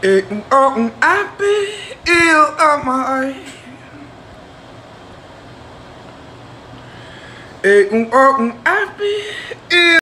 Et on happy ill of my Et on happy